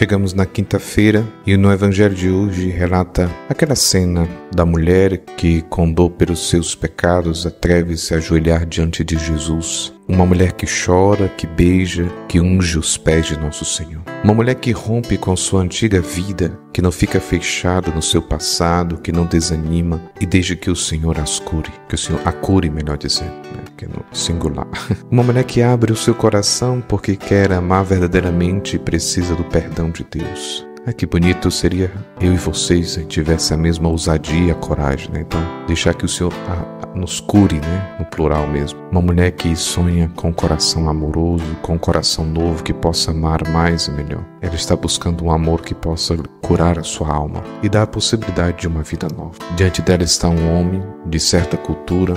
Chegamos na quinta-feira e no Evangelho de hoje relata aquela cena da mulher que, com dor pelos seus pecados, atreve-se a ajoelhar diante de Jesus. Uma mulher que chora, que beija, que unge os pés de nosso Senhor. Uma mulher que rompe com sua antiga vida, que não fica fechada no seu passado, que não desanima e deixa que o Senhor as cure, que o Senhor a cure, melhor dizendo, né? Que no singular. Uma mulher que abre o seu coração porque quer amar verdadeiramente e precisa do perdão de Deus. Ah, que bonito seria eu e vocês se tivesse a mesma ousadia e a coragem, né? Então, deixar que o Senhor nos cure, né? No plural mesmo. Uma mulher que sonha com um coração amoroso, com um coração novo que possa amar mais e melhor. Ela está buscando um amor que possa curar a sua alma e dar a possibilidade de uma vida nova. Diante dela está um homem de certa cultura,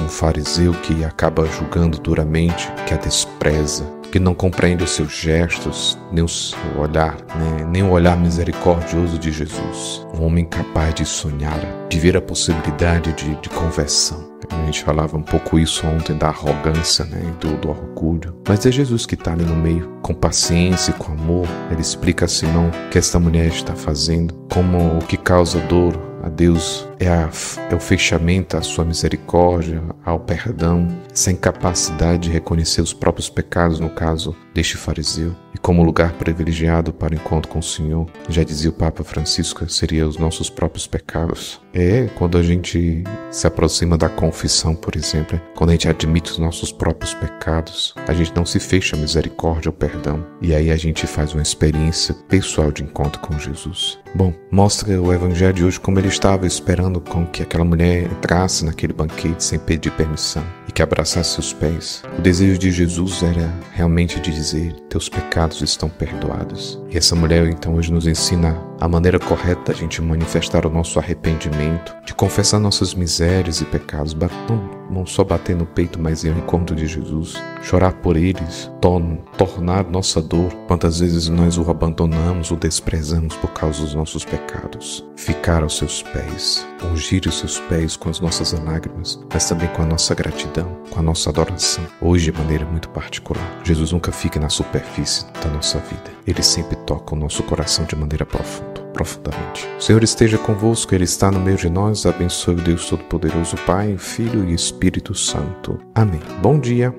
um fariseu que acaba julgando duramente, que a despreza, que não compreende os seus gestos, nem o seu olhar, né? nem o olhar misericordioso de Jesus. Um homem capaz de sonhar, de ver a possibilidade de, de conversão. A gente falava um pouco isso ontem da arrogância né, do, do orgulho. Mas é Jesus que está ali no meio, com paciência com amor. Ele explica assim não o que esta mulher está fazendo, como o que causa dor a Deus é, a, é o fechamento à sua misericórdia, ao perdão, sem capacidade de reconhecer os próprios pecados, no caso deste fariseu, e como lugar privilegiado para o encontro com o Senhor, já dizia o Papa Francisco, seria os nossos próprios pecados. É quando a gente se aproxima da confissão, por exemplo, quando a gente admite os nossos próprios pecados, a gente não se fecha à misericórdia ou perdão, e aí a gente faz uma experiência pessoal de encontro com Jesus. Bom, mostra o Evangelho de hoje como ele estava esperando com que aquela mulher entrasse naquele banquete sem pedir permissão e que abraçasse seus pés. O desejo de Jesus era realmente de dizer: Teus pecados estão perdoados. E essa mulher então hoje nos ensina a maneira correta da gente manifestar o nosso arrependimento, de confessar nossas misérias e pecados, não, não só bater no peito, mas ir ao encontro de Jesus, chorar por eles, tornar nossa dor. Quantas vezes nós o abandonamos, o desprezamos por causa dos nossos pecados. Ficar aos seus pés, ungir os seus pés com as nossas lágrimas, mas também com a nossa gratidão, com a nossa adoração. Hoje, de maneira muito particular, Jesus nunca fica na superfície da nossa vida. Ele sempre toca o nosso coração de maneira profunda profundamente. O Senhor esteja convosco, Ele está no meio de nós. Abençoe o Deus Todo-Poderoso, Pai, Filho e Espírito Santo. Amém. Bom dia.